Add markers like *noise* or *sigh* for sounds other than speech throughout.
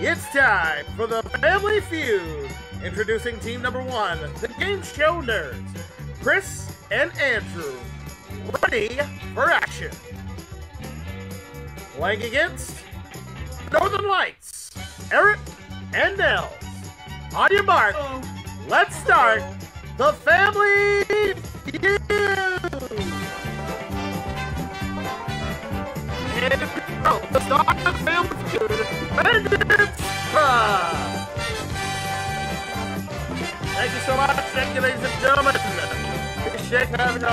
It's time for the Family Feud. Introducing team number one, the Game Show Nerds, Chris and Andrew. Ready for action. Playing against Northern Lights, Eric and Nels. On your mark, let's start the Family Feud. And the Family Feud, Bandits Club. Thank you so much. Thank you, ladies and gentlemen. Appreciate having you.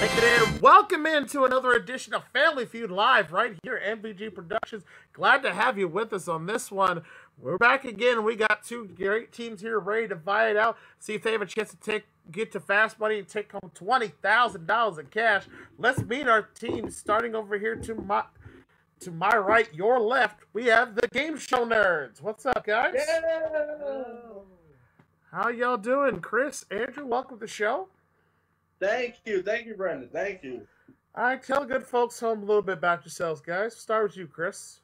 Thank you, welcome into another edition of Family Feud Live right here at MVG Productions. Glad to have you with us on this one. We're back again. We got two great teams here ready to fight it out. See if they have a chance to take get to fast money and take home twenty thousand dollars in cash. Let's meet our team. Starting over here to my to my right, your left, we have the Game Show Nerds. What's up, guys? How y'all doing, Chris? Andrew, welcome to the show. Thank you, thank you, Brandon. Thank you. All right, tell good folks home a little bit about yourselves, guys. Start with you, Chris.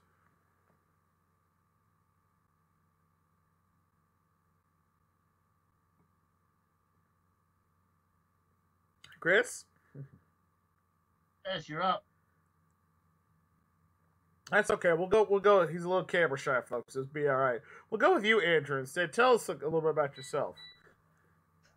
Chris, Yes, you're up. that's okay. We'll go. We'll go. He's a little camera shy, folks. It'll be all right. We'll go with you, Andrew. Instead, tell us a, a little bit about yourself.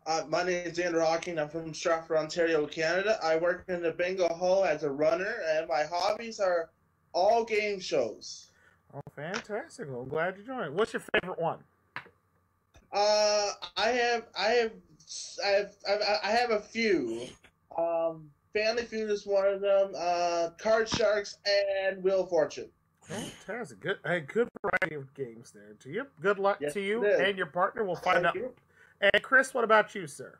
Uh, my name is Andrew Hawking. I'm from Stratford, Ontario, Canada. I work in the bingo hall as a runner, and my hobbies are all game shows. Oh, fantastic! Well, I'm glad you joined. What's your favorite one? Uh, I have, I have, I have, I I have a few. Um, Family Feud is one of them. Uh, Card Sharks and Wheel of Fortune. Fantastic. Good. Hey, good variety of games there to you. Good luck Yes, to you and your partner. We'll find Thank out. you. And Chris, what about you, sir?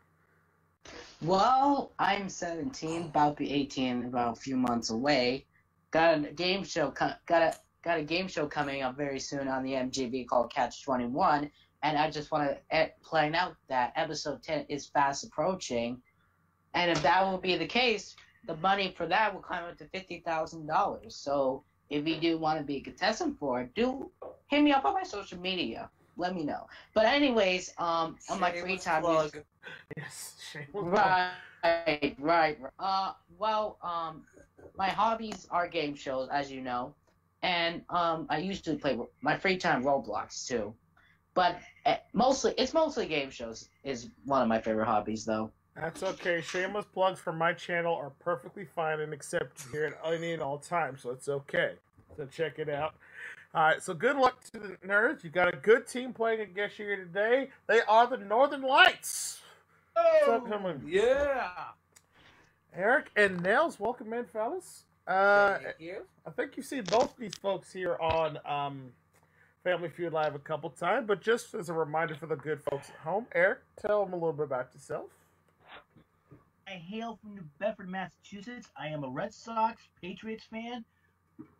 Well, I'm 17, about to be 18, about a few months away. Got a game show, got a got a game show coming up very soon on the MGB called Catch 21, and I just want to point out that episode 10 is fast approaching, and if that will be the case, the money for that will climb up to fifty thousand dollars. So if you do want to be a contestant for it, do hit me up on my social media. Let me know. But anyways, um, on my free time, plug. Yes. Right, right, right. Uh, well, um, my hobbies are game shows, as you know, and um, I usually play my free time Roblox too, but uh, mostly it's mostly game shows is one of my favorite hobbies though. That's okay. Shameless plugs for my channel are perfectly fine and accepted here at any and all times, so it's okay. So check it out. All right, so good luck to the nerds. You got a good team playing against you here today. They are the Northern Lights. What's up, coming? Yeah. Eric and Nels, welcome in, fellas. Uh, Thank you. I think you've seen both these folks here on um, Family Feud Live a couple times, but just as a reminder for the good folks at home, Eric, tell them a little bit about yourself. I hail from New Bedford, Massachusetts. I am a Red Sox Patriots fan.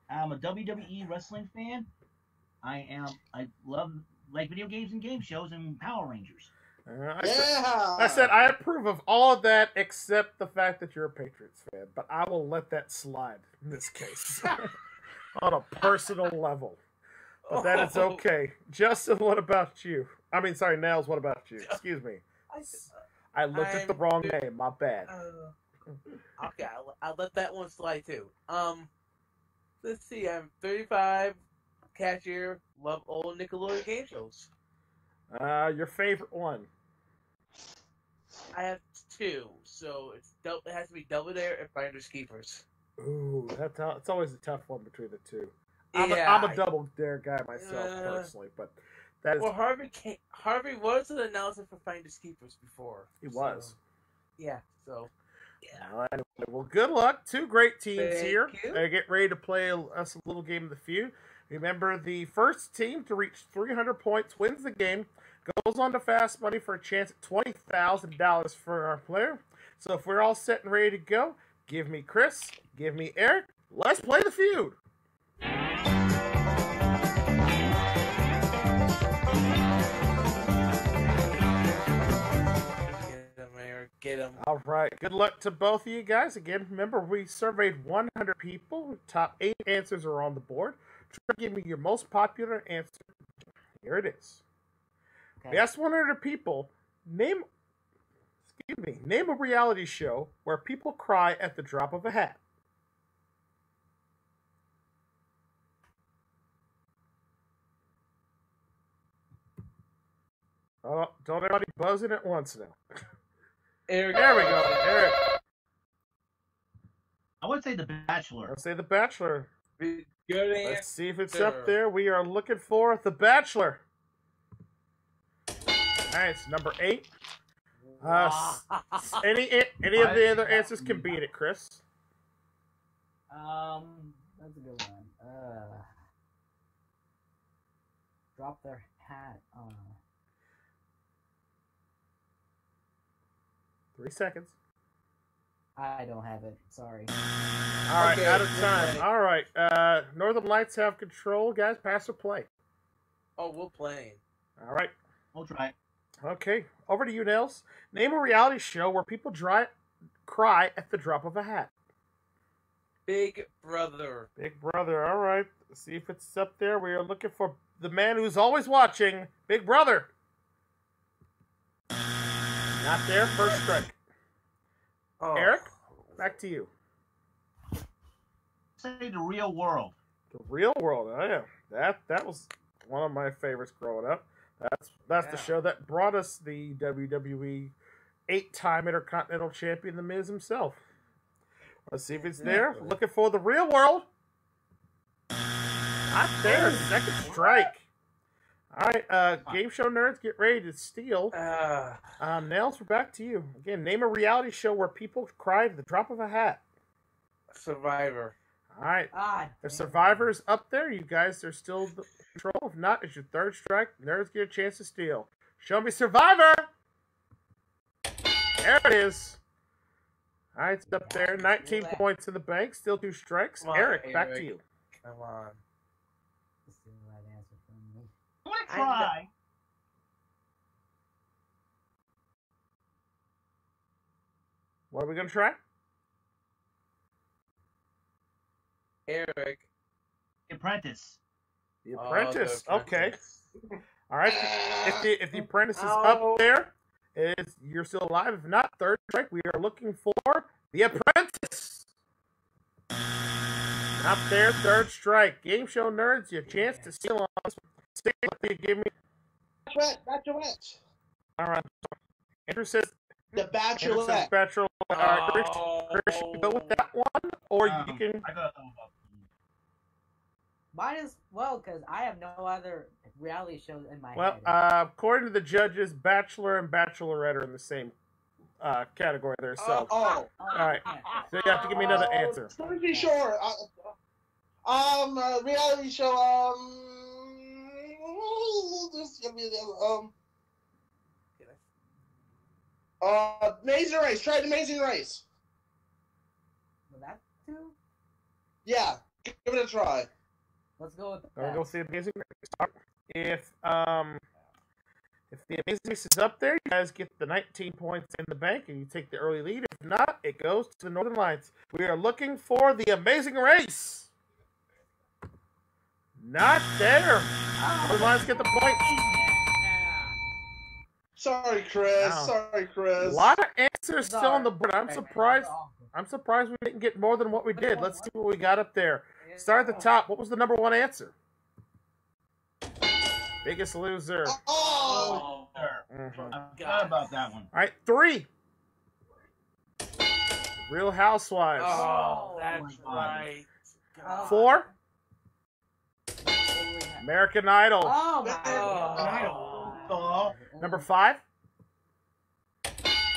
I'm a WWE wrestling fan. I am I love like video games and game shows and Power Rangers. Uh, I, said, Yeah. I said I approve of all of that except the fact that you're a Patriots fan, but I will let that slide in this case *laughs* on a personal level. But that is Oh. okay. Justin, what about you? I mean, sorry, Nails, what about you? Excuse me. I, I looked at the wrong name. My bad. uh, okay, I'll, I'll let that one slide too. Um, let's see. I'm 35, cashier, love old Nickelodeon game shows. Uh, your favorite one? I have two, so it's dou- it has to be Double Dare and Finders Keepers. Ooh, that's it's always a tough one between the two. I'm, yeah. a, I'm a double dare guy myself Uh, personally, but that is Well, Harvey came, Harvey was an announcer for Finders Keepers before. he so, was. yeah. So Well, anyway, well, good luck. Two great teams Thank here. you. Uh, get ready to play us a little game of the feud. Remember, the first team to reach 300 points wins the game, goes on to fast money for a chance at $20,000 for our player. So if we're all set and ready to go, give me Chris, give me Eric. Let's play the feud. Get him. All right. Good luck to both of you guys. Again, remember we surveyed 100 people. Top eight answers are on the board. Try to give me your most popular answer. Here it is. Okay. We asked 100 people, name, excuse me, name a reality show where people cry at the drop of a hat. Oh, don't everybody buzzing at once now. *laughs* Eric, There we go. Eric, I would say The Bachelor. let's say The Bachelor. Good Let's see if it's up there. We are looking for The Bachelor. All right, it's number eight. Uh, any any of the other answers can beat it, Chris. Um, that's a good one. Uh, drop their hat. Three seconds. I don't have it. Sorry. All right, Okay, out of time. All right, uh, Northern Lights have control, guys. Pass or play. oh, we're playing. All right. We'll try. It. Okay, over to you, Nels. Name a reality show where people dry, cry at the drop of a hat. Big Brother. Big Brother. All right. Let's see if it's up there. We are looking for the man who's always watching, Big Brother. Not there. First strike. Oh. Eric? Back to you. Say The Real World. The real world. Oh yeah, that that was one of my favorites growing up. That's that's the show that brought us the WWE eight-time Intercontinental Champion, The Miz himself. Let's see if it's there. Looking for the real world. Not there. Second strike. All right, uh, game show nerds, get ready to steal. Ah, Um, Nels, we're back to you again. Name a reality show where people cry at the drop of a hat. Survivor. All right, Ah, The damn. survivors up there, you guys are still the control. If not, it's your third strike. Nerds get a chance to steal. Show me Survivor! There it is. All right, it's up there. 19 points in the bank. Still two strikes. On, Eric, back to you. Come on. This is the right answer for me. I'm gonna I try. What are we going to try? Eric. The Apprentice. The Oh, Apprentice. Okay. All right. If the, if the Apprentice is Oh. up there, it's, you're still alive. If not, third strike. We are looking for The Apprentice. Up there, third strike. Game show nerds, your chance to steal on this one. Stick with me, give me. Bachelorette, Bachelorette. All right. Andrew says, The Andrew says Bachelorette. Bachelor. All right, Chris, Oh. Chris, you go with that one, or you Um, can. I got. Might as well, because I have no other reality shows in my Well, head. uh, according to the judges, Bachelor and Bachelorette are in the same uh, category there. So, Oh. Oh, right. yeah. so you have to give me another Uh, answer. Pretty sure. Uh, um, uh, reality show. Um, um. Uh, Amazing Race. Try the Amazing Race. Well, that too? Yeah, give it a try. Let's go with I'm gonna that. go see the Amazing Race. If um, if the Amazing Race is up there, you guys get the 19 points in the bank, and you take the early lead. If not, it goes to the Northern Lights. We are looking for the Amazing Race. Not there. Northern Lights get the points. Sorry, Chris. Wow. Sorry, A Chris. lot of answers still on the board. I'm Sorry, surprised. That's. I'm surprised we didn't get more than what we did. Let's see what we got up there. Start at the top. What was the number one answer? Biggest loser. Oh, Sir, Mhm. I forgot about that one. All right, three. Real Housewives. Oh, Oh, that's right. God. Four. Holy heck. American Idol. Oh my Oh. god. Oh. Number five.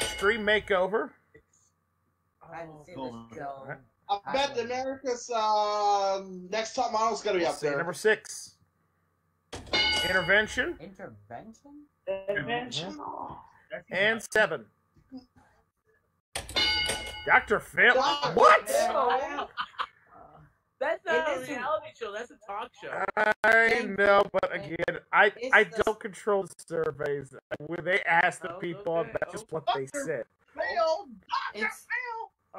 Extreme Makeover. I haven't seen Oh. this show. Alright. I bet America's um, next top model's gonna be Let's up see, there. number six. Intervention. Intervention? Intervention. And seven. Dr. Phil. Dr. What? Uh, That's not It a isn't- reality show. That's a talk show. I know, but again, I It's I the- don't control the surveys. Where they ask the Oh, people, okay, that's just what they okay. said. Fail. it's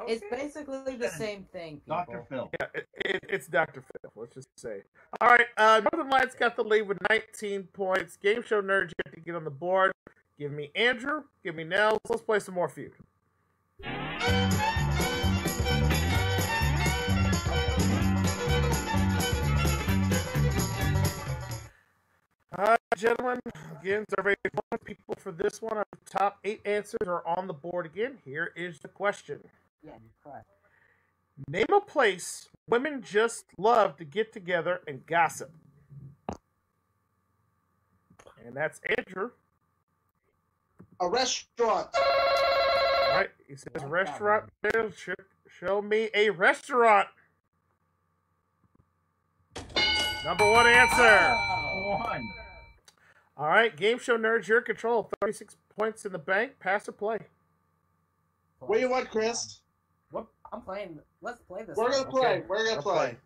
It's Okay. basically the same thing, people. Dr. Phil. Yeah, it, it, it's Dr. Phil. Let's just say. All right, uh, Northern Lights got the lead with 19 points. Game show nerds you have to get on the board. Give me Andrew. Give me Nels. Let's play some more feud. Gentlemen, again, survey one people for this one. Our top eight answers are on the board again. Here is the question. Yeah, correct. Name a place women just love to get together and gossip. And that's Andrew. A restaurant. All right, he says restaurant. there. Show me a restaurant. Number one answer. Oh. One. All right, game show nerds, your control. Thirty-six points in the bank. Pass or play. What do you want, Chris? What? I'm playing. Let's play this. We're one. gonna play. Okay, We're gonna play. play.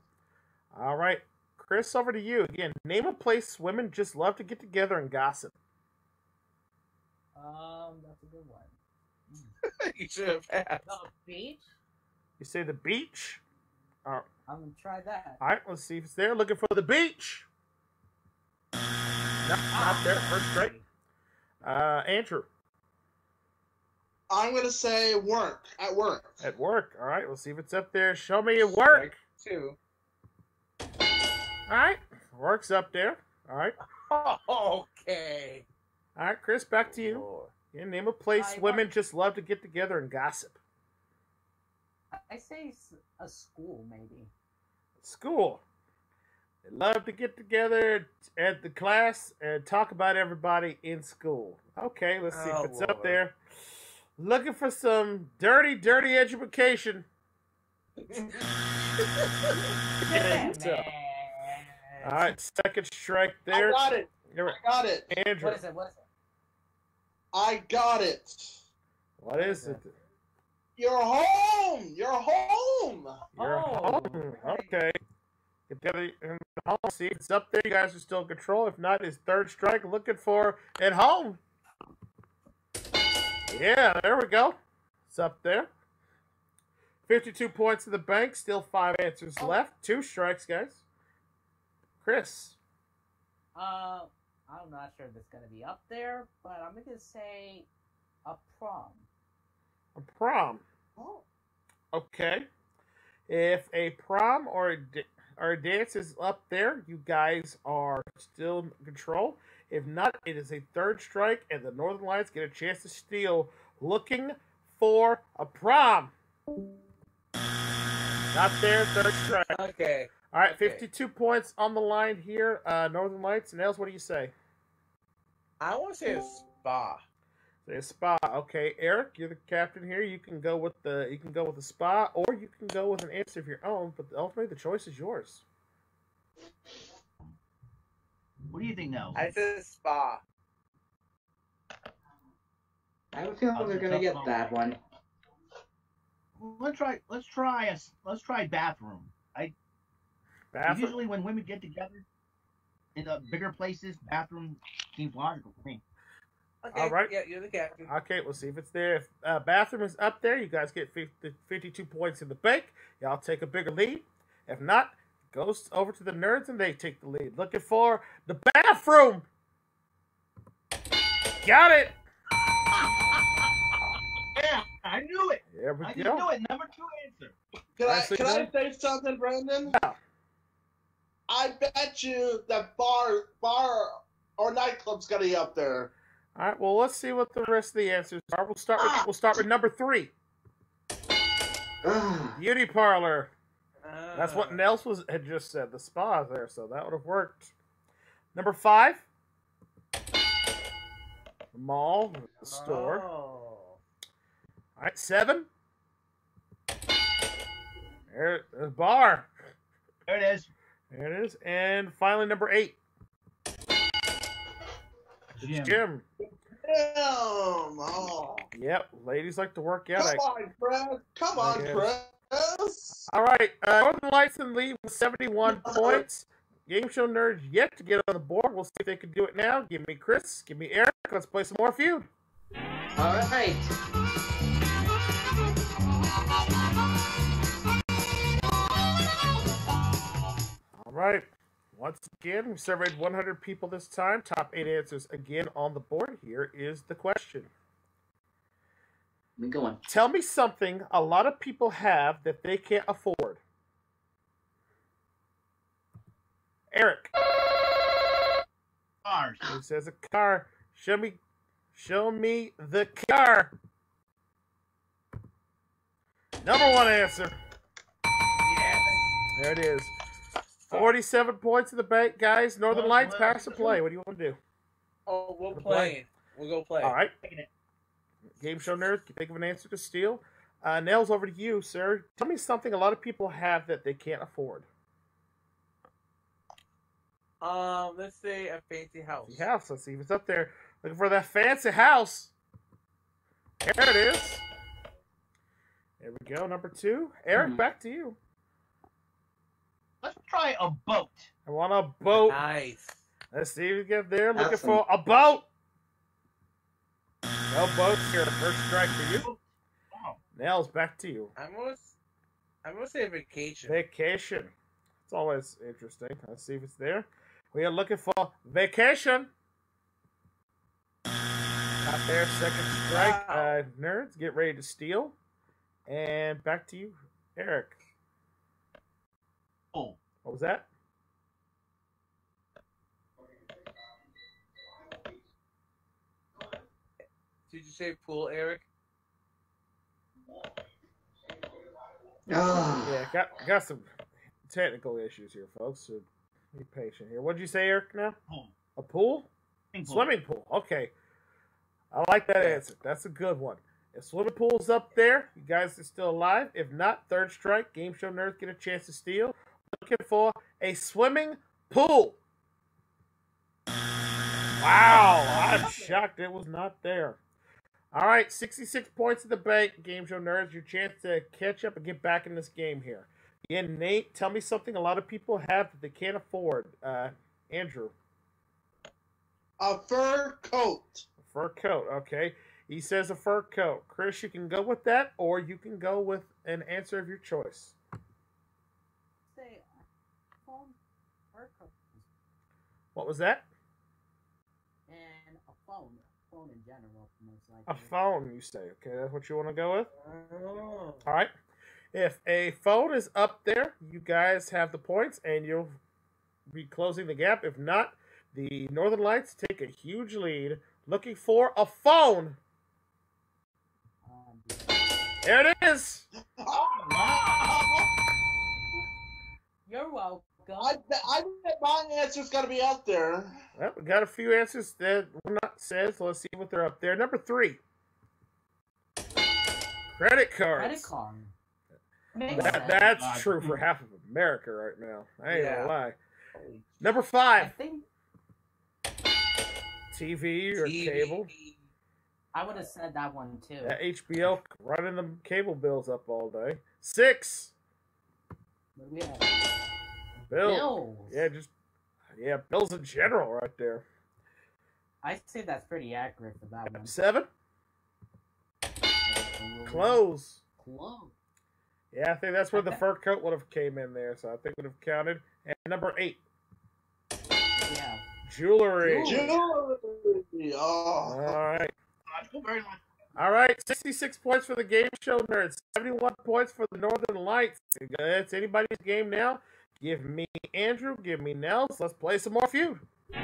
All right, Chris, over to you again. Name a place women just love to get together and gossip. Um, that's a good one. *laughs* you should have passed. The beach. You say the beach. All right. I'm gonna try that. All right, let's see if it's there. Looking for the beach. No, not there. First straight. Uh, Andrew I'm gonna say work at work. at work. All right, we'll see if it's up there. Show me at work. Two. All right, work's up there. All right, *laughs* Okay. all right, Chris, back to you. Lord. Yeah, name a place I women work- just love to get together and gossip. I say a school maybe. School. They love to get together at the class and talk about everybody in school. Okay, let's see Oh, if it's up there. Looking for some dirty, dirty education. *laughs* Yeah, it's. All right, second strike I there. got it. I got it. Andrew, What is it? What is it? I got it. what is it? You're home. You're home. You're Oh, home. right. Okay. Get together in the home. See it's up there. You guys are still in control. If not, it's third strike. Looking for at home. Yeah, there we go. It's up there. 52 points in the bank. Still five answers left. Two strikes, guys. Chris. Uh, I'm not sure if it's gonna be up there, but I'm gonna say a prom. A prom. Oh. Okay. If a prom or a, a dance is up there, you guys are still in control. If not, it is a third strike, and the Northern Lights get a chance to steal. Looking for a prom. Not there, third strike. Okay. All right, Okay. 52 points on the line here. Uh, Northern Lights. Nails, what do you say? I want to say a spa. Say a spa. Okay, Eric, you're the captain here. You can go with the you can go with the spa, or you can go with an answer of your own. But ultimately, the choice is yours. What do you think now? I said spa. I have a feeling they're gonna get that one. Let's try. Let's try a. s- Let's try bathroom. Bathroom. Usually, when women get together in the bigger places, bathroom seems logical to me. Okay. All right. Yeah, you're the captain. Okay, we'll see if it's there. If uh, bathroom is up there, you guys get 50, 52 points in the bank. Y'all take a bigger lead. If not, it goes over to the nerds and they take the lead. Looking for the bathroom. Got it. *laughs* Yeah, I knew it. There we I just go. knew it. Number two answer. Can I can I say something, Brandon? Yeah. I bet you that bar bar or nightclub's gonna be up there. All right. Well, let's see what the rest of the answers are. We'll start. With, we'll start with number three. *sighs* Beauty parlor. That's what Uh, Nels was had just said. The spa there, so that would have worked. Number five. The mall, the store. Oh. All right, seven. There, the bar. There it is. There it is. And finally, number eight. Gym. Gym. Oh. Yep, ladies like to work out. Come on, Chris. Come on, Chris. All right, uh, Northern Lights and lead with 71 *laughs* points. Game Show Nerds yet to get on the board. We'll see if they can do it now. Give me Chris. Give me Eric. Let's play some more feud. All right. All right. Once again, we surveyed 100 people this time. Top eight answers again on the board. Here is the question. Let me go on. Tell me something a lot of people have that they can't afford. Eric, Cars. he says a car. Show me, show me the car. Number one answer. There it is. 47 points in the bank, guys. Northern Well, Lights, well, pass or play. What do you want to do? Oh, we're We're playing. We'll go play. All right. Game show nerd, can think of an answer to steal. Uh, Nails over to you, sir. Tell me something a lot of people have that they can't afford. Um, let's say a fancy house. The house. Let's see if it's up there. Looking for that fancy house. There it is. There we go. Number two. Eric, Mhm. back to you. Let's try a boat. I want a boat. Nice. Let's see if we get there. Looking Have for a boat. No boats here. First strike for you. Wow. Nails, back to you. I'm gonna, s- I'm gonna say vacation. Vacation. It's always interesting. Let's see if it's there. We are looking for vacation. Not there. Second strike. Wow. Uh, nerds, get ready to steal. And back to you, Eric. Oh, What was that? Did you say pool, Eric? Ah. Yeah, got got some technical issues here, folks. So be patient here. What did you say, Eric? Now pool. a pool, Swimming pool. swimming pool. Okay, I like that answer. That's a good one. If swimming pool's up there, you guys are still alive. If not, third strike. Game show nerds get a chance to steal. Looking for a swimming pool. Wow, I'm shocked it was not there. All right, 66 points in the bank, Game Show Nerds. Your chance to catch up and get back in this game here. Yeah, Nate, tell me something a lot of people have that they can't afford. Uh, Andrew, A fur coat. a fur coat. Okay, he says a fur coat. Chris, you can go with that, or you can go with an answer of your choice. Say, phone, work, What was that? and a phone. A phone in general, most likely. A phone, you say. Okay, that's what you want to go with. Oh. All right. If a phone is up there, you guys have the points, and you'll be closing the gap. If not, the Northern Lights take a huge lead, looking for a phone. Um, There it is. *laughs* Oh, Wow. You're welcome. I, I bet my answer's got to be out there. Well, we got a few answers that were not said, so let's see what they're up there. Number three. Credit cards. Credit card. That, sense. that's Uh, true for half of America right now. I ain't Yeah. gonna lie. Holy Number I five. think TV or TV. cable. I would have said that one too. That HBO running the cable bills up all day. Six. But we have Bill. bills. Yeah, just yeah, bills in general right there. I say that's pretty accurate for that one. Seven. Clothes. Clothes. Yeah, I think that's where the fur coat would have came in there, so I think would have counted. And number eight, Yeah. jewelry. Jewelry. Jewelry. Oh. All right. Logical, very logical. All right, 66 points for the game show nerds, 71 points for the Northern Lights. It's anybody's game now. Give me Andrew, give me Nels. Let's play some more feud. Okay,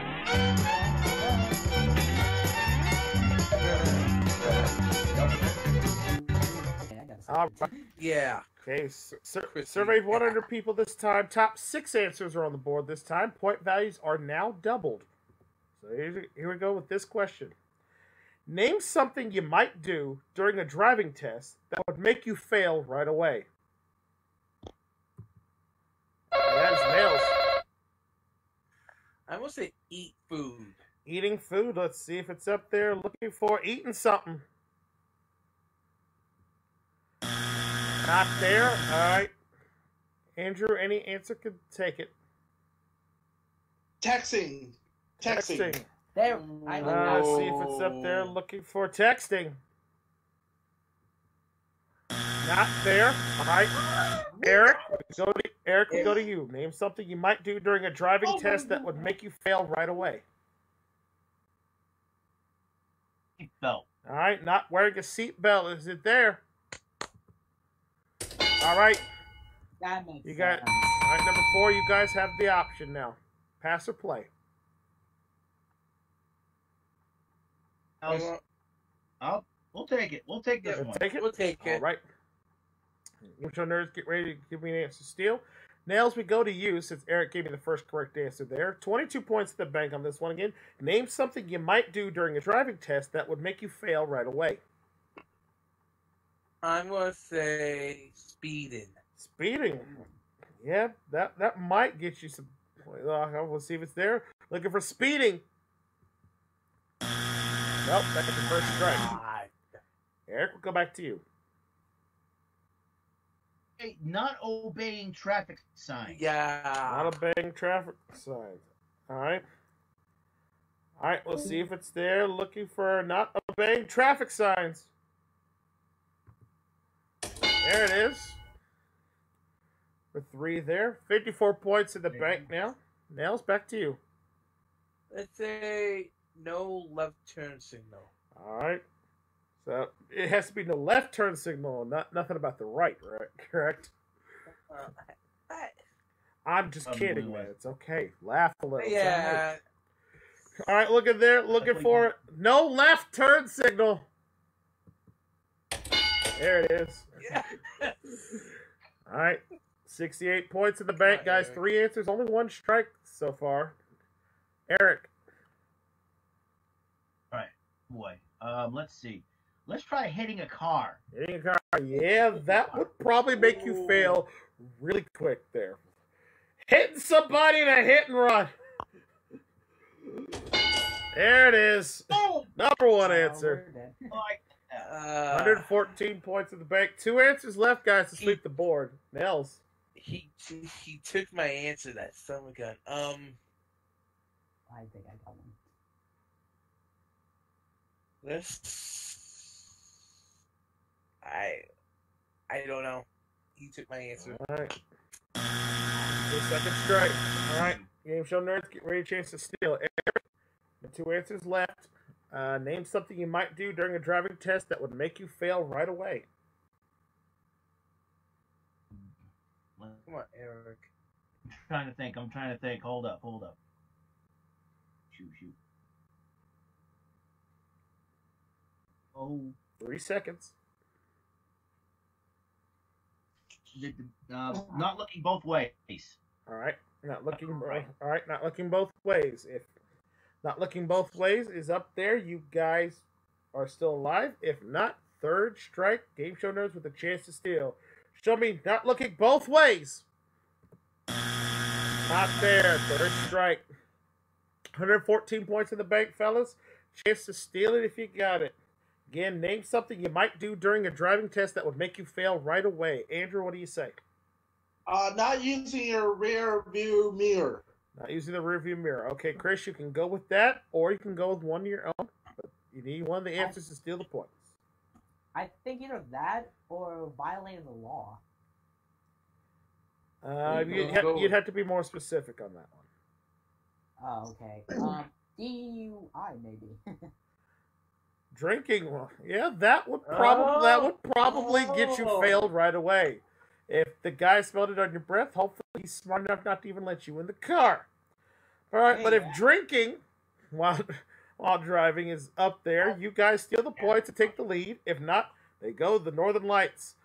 I gotta say. All right. Yeah. Okay, sur- surveyed 100 people this time. Top six answers are on the board this time. Point values are now doubled. So here, here we go with this question. Name something you might do during a driving test that would make you fail right away. That's nails. I'm gonna say eat food. Eating food. Let's see if it's up there. Looking for eating something. Not there. All right. Andrew, any answer could take it. Texting. Texting. There, I Uh, like let's see if it's up there. Looking for texting. Not there. All right. Eric, go to Eric. We go to you. Name something you might do during a driving Oh, test that would make you fail right away. Seatbelt. All right. Not wearing a seatbelt. Is it there? All right. That makes You got- sense. All right. Number four. You guys have the option now. Pass or play. Else, I'll, we'll take it. We'll take this Yeah, one. Take it. We'll take it. right. Game show nerds, get ready to give me an answer. Steal. Nails, we go to you since Eric gave me the first correct answer there. 22 points to the bank on this one again. Name something you might do during a driving test that would make you fail right away. I'm gonna say speeding. Speeding. Yeah, that, that might get you some. We'll see if it's there. Looking for speeding. Nope, that's the first strike. Eric, we'll go back to you. Hey, not obeying traffic signs. yeah. Not obeying traffic signs. All right. All right, we'll see if it's there. Looking for not obeying traffic signs. There it is. For three there. 54 points in the bank now. Nails, back to you. Let's say no left turn signal. All right. So it has to be the left turn signal, not nothing about the right, right? *laughs* Correct. Uh, I, I'm just kidding, blue man. It's okay. Laugh a little. It's all right. yeah. All right, looking there, looking for it. No left turn signal. There it is. yeah. *laughs* All right, 68 points in the bank, on, guys. Eric. Three answers, only one strike so far. Eric, All right, Boy, um, let's see. Let's try hitting a car. hitting a car. Yeah, that would probably make you fail really quick there. Hitting somebody in a hit and run. There it is. Oh, Number one answer. we're dead. like Uh, 114 points in the bank. Two answers left, guys, to sweep the board. Nels. he he took my answer. That son of a gun. Um, I think I got one. this. I. I don't know. He took my answer. All right. The second strike. All right. Game show nerds, get ready. Chance to steal. Eric, the two answers left. Uh, name something you might do during a driving test that would make you fail right away. Come on, Eric. I'm trying to think. I'm trying to think. Hold up. Hold up. Shoot, shoot. Oh. Oh, Three seconds. the, the, uh, not looking both ways. All right. Not looking. All right. Not looking both ways. If not looking both ways is up there, you guys are still alive. If not, third strike. Game show nerds with a chance to steal. Show me not looking both ways. Not there. Third strike. 114 points in the bank, fellas. Chance to steal it if you got it. Again, name something you might do during a driving test that would make you fail right away. Andrew, what do you say? Uh, not using your rear view mirror. Not using the rear view mirror. Okay, Chris, you can go with that, or you can go with one of your own. But you need one of the answers to steal the points. I think either that or violating the law. Uh, You you'd, go- have, you'd have to be more specific on that one. Oh, okay. Um, DUI maybe. *laughs* Drinking, yeah, that would probably that would probably get you Oh. failed right away. If the guy smelled it on your breath, hopefully he's smart enough not to even let you in the car. All right, but if drinking while *laughs* while driving is up there, you guys steal the points to take the lead. If not, they go the Northern Lights.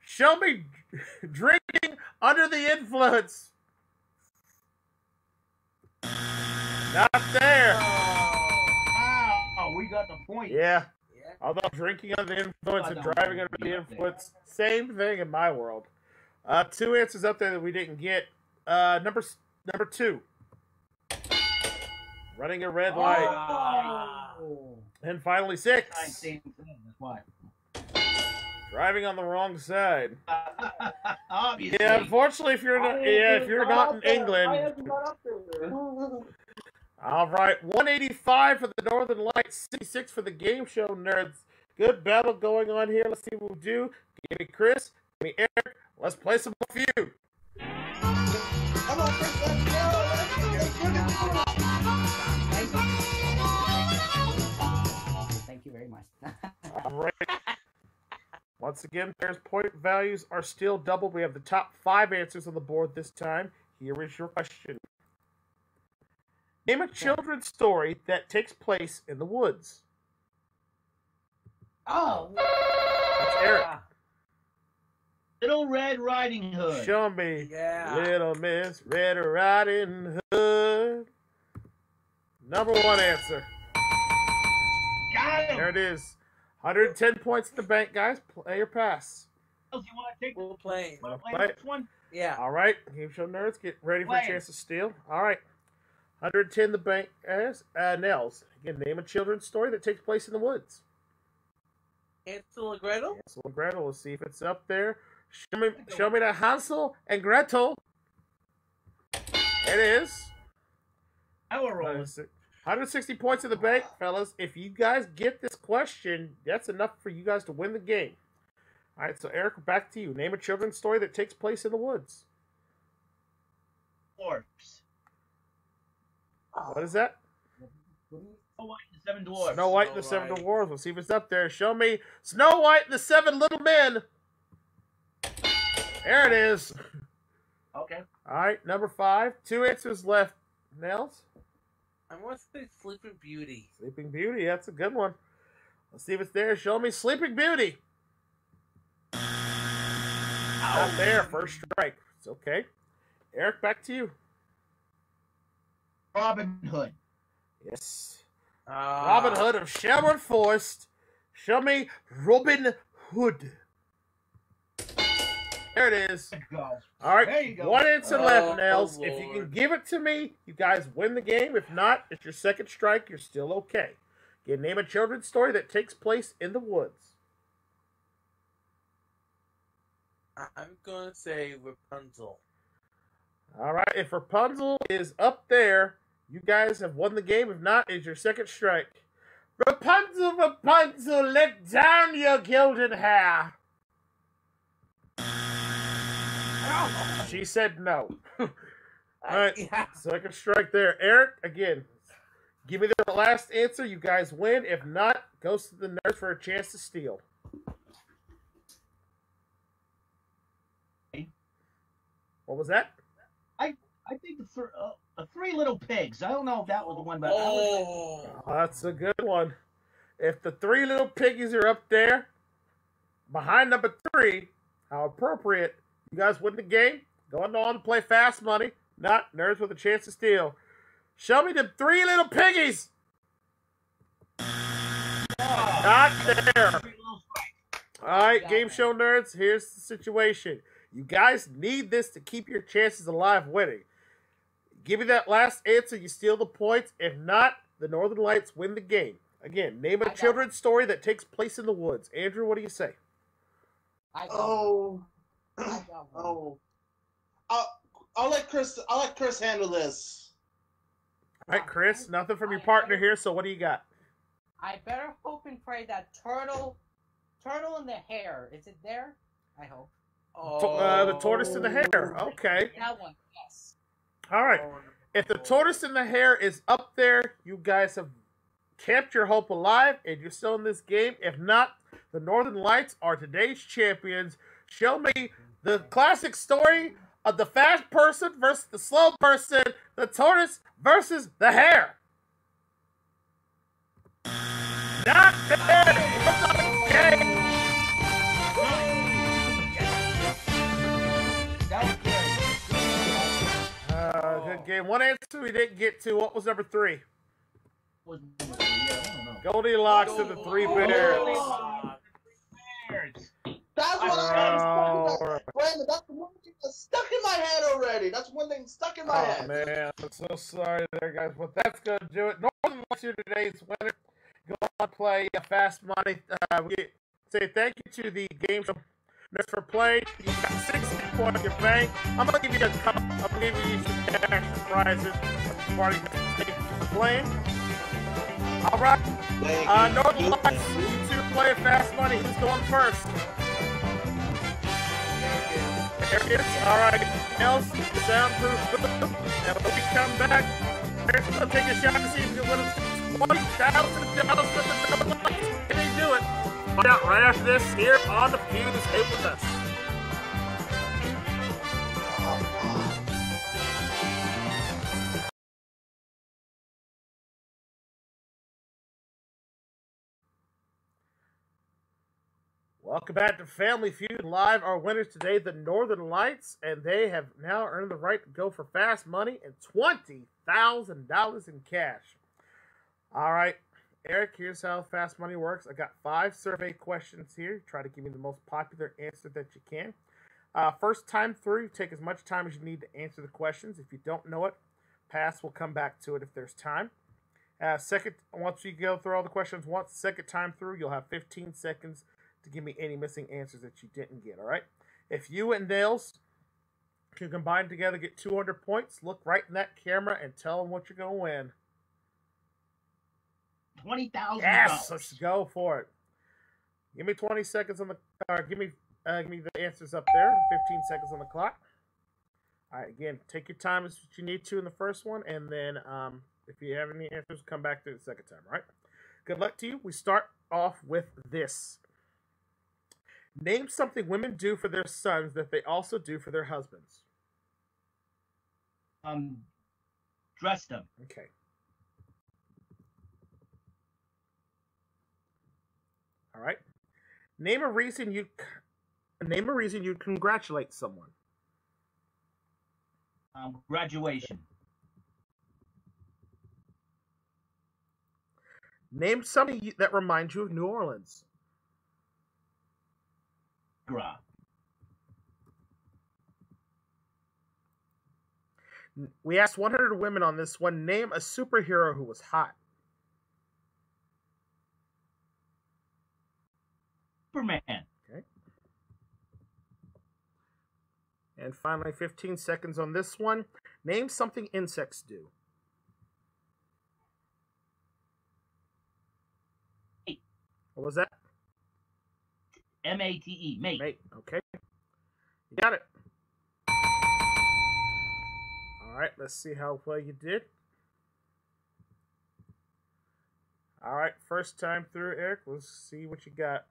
Show me *laughs* drinking under the influence. Not there. Oh. Oh, we got the point. Yeah. Yeah. Although drinking under the influence and driving know. under the Yeah. influence, same thing in my world. Uh, two answers up there that we didn't get. Uh, number number two, running a red light, Oh. and finally Same six, thing. That's why. driving on the wrong side. *laughs* Obviously. Yeah, unfortunately, if you're not, yeah, if you're not in England, *laughs* all right, 185 for the Northern Lights, 66 for the game show nerds. Good battle going on here. Let's see what we do. Give me Chris. Give me Eric. Let's play some more feud. Come on, Chris, let's go. Let's go. Let's bring it on. Thank you very much. *laughs* All right. Once again, pairs point values are still double. We have the top five answers on the board this time. Here is your question. Name a children's story that takes place in the woods. oh, That's Eric. Little Red Riding Hood. Show me Yeah. Little Miss Red Riding Hood. Number one answer. Got him. There it is. 110 points in the bank, guys. Play or pass. Else you want to take? We'll playing. Want to Play play this one? Yeah. All right, game show nerds, get ready for a chance to steal. All right, 110 the bank as uh, Nels. Again, name a children's story that takes place in the woods. Hansel and Gretel? Hansel and Gretel. Let's see if it's up there. Show me, show me the Hansel and Gretel. It is. I will roll. 160 points in the bank, fellas. If you guys get this question, that's enough for you guys to win the game. All right, so Eric, back to you. Name a children's story that takes place in the woods. Dwarfs. What is that? Snow White and the Seven Dwarfs. Snow White and the Seven White. Dwarfs. Let's see if it's up there. Show me Snow White and the Seven Little Men. There it is. Okay. All right, number five. Two answers left. Nails? I want to say Sleeping Beauty. Sleeping Beauty. That's a good one. Let's see if it's there. Show me Sleeping Beauty. Not there. First strike. It's okay. Eric, back to you. Robin Hood. Yes. Uh, Robin Hood of Sherwood Forest. Show me Robin Hood. There it is. Let's go. All right, There you go. one answer Oh, left, Nels. oh, if you can give it to me, you guys win the game. If not, it's your second strike. You're still okay. Again, name a children's story that takes place in the woods. I'm going to say Rapunzel. All right, if Rapunzel is up there, you guys have won the game. If not, it's your second strike. Rapunzel, Rapunzel, let down your golden hair. She said no. *laughs* All right. Yeah. Second strike there. Eric, again, give me the last answer. You guys win. If not, goes to the nerds for a chance to steal. What was that? I I think uh, uh, Three Little Pigs. I don't know if that was the one, but I was, Oh. That's a good one. If the three little piggies are up there, behind number three, how appropriate. You guys win the game. Going on to play fast money. Not nerds with a chance to steal. Show me the three little piggies. Not there. Three Little Spies. All right, game show nerds. Here's the situation. You guys need this to keep your chances alive winning. Give me that last answer, you steal the points. If not, the Northern Lights win the game. Again, name I a got children's story that takes place in the woods. Andrew, what do you say? I got Oh, one. I *clears throat* oh. I'll, I'll let Chris. I'll let Chris handle this. All right, Chris, nothing from your partner here, so what do you got? I better hope and pray that turtle, turtle and the hare. Is it there? I hope. To- uh, the tortoise and the hare. Okay. That one, yes. All right. If the tortoise and the hare is up there, you guys have kept your hope alive and you're still in this game. If not, the Northern Lights are today's champions. Show me the classic story of the fast person versus the slow person, the tortoise versus the hare. Not. Good game. One answer we didn't get to. What was number three? Was yeah, I don't know. Goldilocks and the Three Bears. Oh, That's what Oh, I'm stuck Brandon, that's the one thing that's stuck in my head already. That's one thing stuck in my Oh head. man, I'm so sorry there, guys. But that's gonna do it. Northern Lights here today's winner. Go on play uh, fast money. Uh, we say thank you to the game show For play. You got 60 points in your bank. I'm gonna give you a cup. I'm gonna give you some cash prizes. Party thank you for playing. All right. Uh, you. Northern Lights, you two play fast money. Who's going first? There it is. All right. Else, soundproof booth. And when we come back, going to take a shot to see if he can win us $20,000 for the Lights. Can he do it? Find out right after this here on the Feud. Stay with us. Welcome back to Family Feud Live. Our winners today, the Northern Lights, and they have now earned the right to go for fast money and $20,000 in cash. All right, Eric, here's how fast money works. I got five survey questions here. Try to give me the most popular answer that you can. Uh, first time through, take as much time as you need to answer the questions. If you don't know it, pass. We'll come back to it if there's time. Uh, second, once you go through all the questions once, second time through, you'll have 15 seconds to give me any missing answers that you didn't get. All right. If you and Nails can combine together, get 200 points. Look right in that camera and tell them what you're gonna win. Twenty thousand Yes, let's go for it. Give me 20 seconds on the. Uh, give me. Uh, give me the answers up there. 15 seconds on the clock. All right. Again, take your time as you need to in the first one, and then um, if you have any answers, come back to the second time. All right. Good luck to you. We start off with this. Name something women do for their sons that they also do for their husbands. Um, dress them. Okay. All right. Name a reason you name a reason you congratulate someone. Um, graduation. Name something that reminds you of New Orleans. Gra. We asked 100 women on this one. Name a superhero who was hot. Superman. And finally, 15 seconds on this one. Name something insects do. Mate. What was that? M A T E. Mate. Mate. Okay. You got it. All right, let's see how well you did. All right, first time through, Eric. Let's see what you got.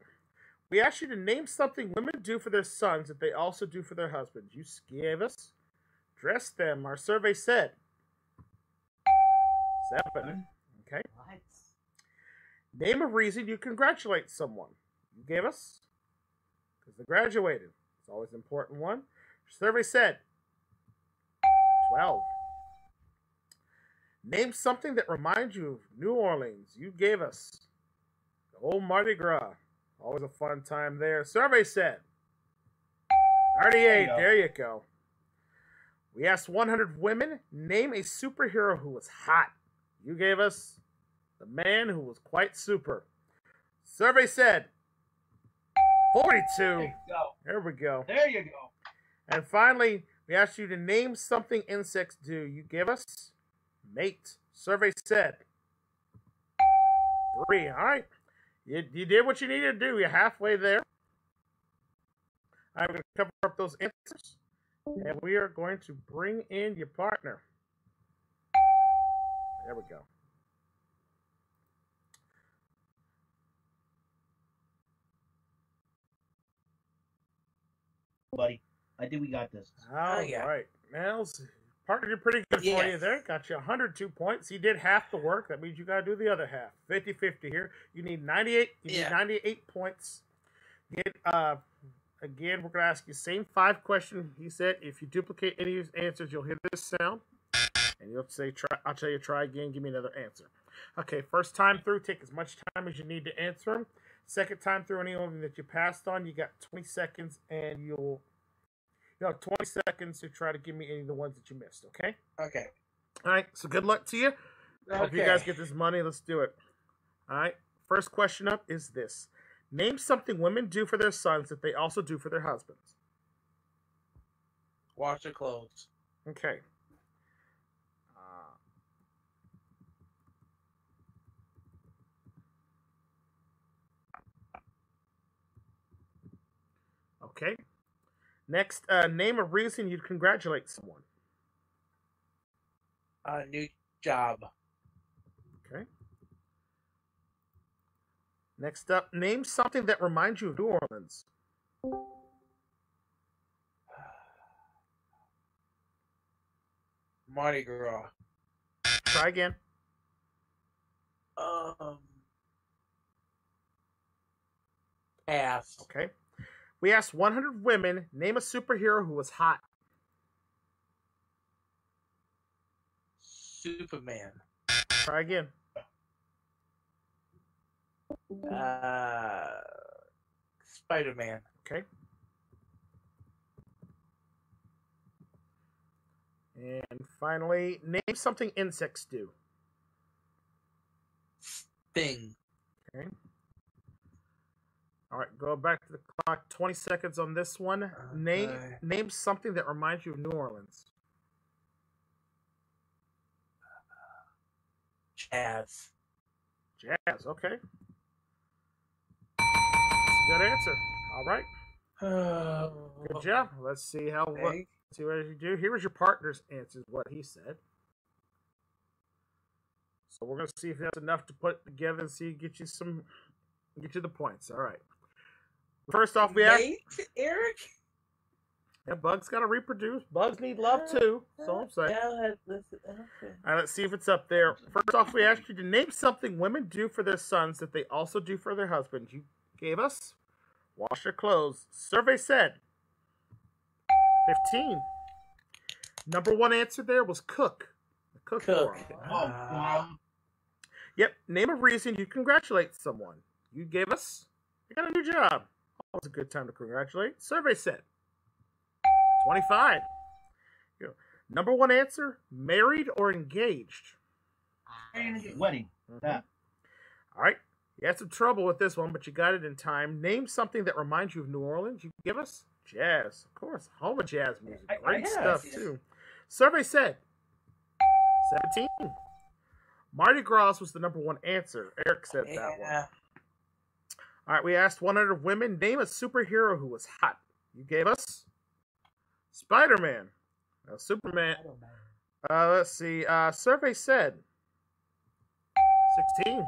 We asked you to name something women do for their sons that they also do for their husbands. You gave us dress them. Our survey said seven. Okay. What? Name a reason you congratulate someone. You gave us because they graduated. It's always an important one. Survey said 12. Name something that reminds you of New Orleans. You gave us the old Mardi Gras. Always a fun time there. Survey said 38. There you go. There you go. We asked 100 women, name a superhero who was hot. You gave us the man who was quite super. Survey said 42. There. There we go. There you go. And finally, we asked you to name something insects do. You give us mate. Survey said three. All right. You, you did what you needed to do. You're halfway there. I'm going to cover up those answers. And we are going to bring in your partner. There we go. Buddy. I think we got this. Oh, All right, yeah. Nels, partner did pretty good for you there. Got you 102 points. He did half the work. That means you got to do the other half. 50-50 here. You need 98. You Yeah. need 98 points. Get uh, again. We're gonna ask you same five question. He said if you duplicate any of his answers, you'll hear this sound, and you'll say try. I'll tell you try again. Give me another answer. Okay, first time through, take as much time as you need to answer them. Second time through, any of them that you passed on, you got 20 seconds, and you'll you have 20 seconds to try to give me any of the ones that you missed, okay? Okay. All right, so good luck to you. I hope you guys get this money. Let's do it. All right, first question up is this Name something women do for their sons that they also do for their husbands. Wash their clothes. Okay. Uh, okay. Next, uh, name a reason you'd congratulate someone. A new job. Okay. Next up, name something that reminds you of New Orleans. *sighs* Mardi Gras. Try again. Um. Pass. Okay. We asked 100 women, name a superhero who was hot. Superman. Try again. Uh. Spider Man. Okay. And finally, name something insects do. Thing. Okay. All right, go back to the clock. 20 seconds on this one. Name Okay. name something that reminds you of New Orleans. Jazz. Jazz, okay. That's a good answer. All right. Oh. Good job. Let's see how what Thank- see what you do. Here was your partner's answers, what he said. So we're gonna see if that's enough to put together and see get you some get you the points. All right. First off, we have Nate, Eric. yeah, bugs gotta reproduce. Bugs need love too. So I'm saying. Yeah, okay. All right, let's see if it's up there. First off, we asked you to name something women do for their sons that they also do for their husbands. You gave us wash their clothes. Survey said 15. Number one answer there was cook. Cook. Cook. Oh, Yep. Name a reason you congratulate someone. You gave us. You got a new job. Always a good time to congratulate. Survey said 25. You know, Number one answer married or engaged. wedding. Mhm. Yeah. All right. You had some trouble with this one, but you got it in time. Name something that reminds you of New Orleans. You give us jazz, of course. Home of jazz music. I- I Great have. stuff too. Survey said 17. Mardi Gras was the number one answer. Eric said that one. Yeah. All right, we asked 100 women, name a superhero who was hot. You gave us Spider Man. Now, Superman. Uh, let's see. Uh, survey said 16.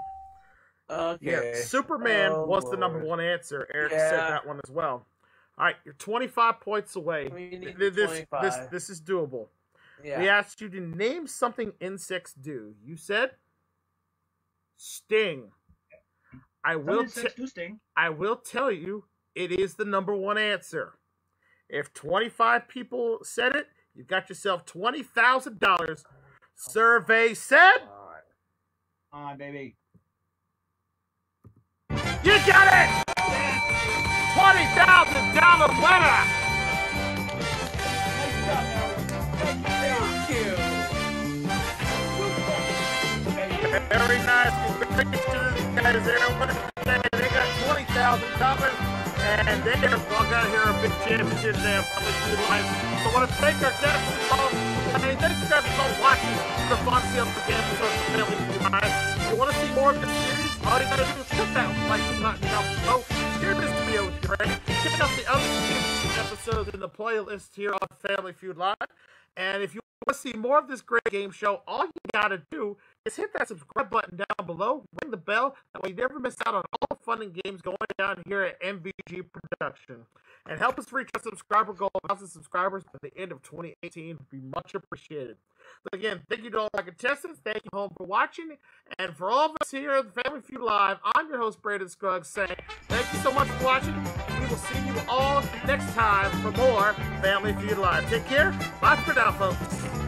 Okay. Yeah, Superman Oh, was the number one answer. Eric said that one as well. All right, you're 25 points away. We need Th- This, this, this is doable. Yeah. We asked you to name something insects do. You said sting. I Some will. insects T- do sting. I will tell you, it is the number one answer. If 25 people said it, you've got yourself $20,000. Survey said Alright. Come on, baby. you got it! $20,000 winner! Nice job, Very nice. Congratulations, guys. Everyone, they got twenty thousand dollars, and they are walking out here a big championship there. Through life. So I want to thank our guests all. I mean, thank you guys for watching the Fun Field Gamble Social Family Live. If you want to see more of this series, all you gotta do is click that like button down below. Share this video with your friends. Check out the other episodes in the playlist here on Family Feud Live. And if you want to see more of this great game show, all you gotta do is hit that subscribe button down below, ring the bell, that way you never miss out on all the fun and games going down here at MVG Production. And help us reach our subscriber goal of 1,000 subscribers by the end of 2018 would be much appreciated. So again, thank you to all our contestants. Thank you home for watching. And for all of us here at the Family Feud Live, I'm your host, Brandon Scruggs, saying thank you so much for watching. We will see you all next time for more Family Feud Live. Take care. Bye for now, folks.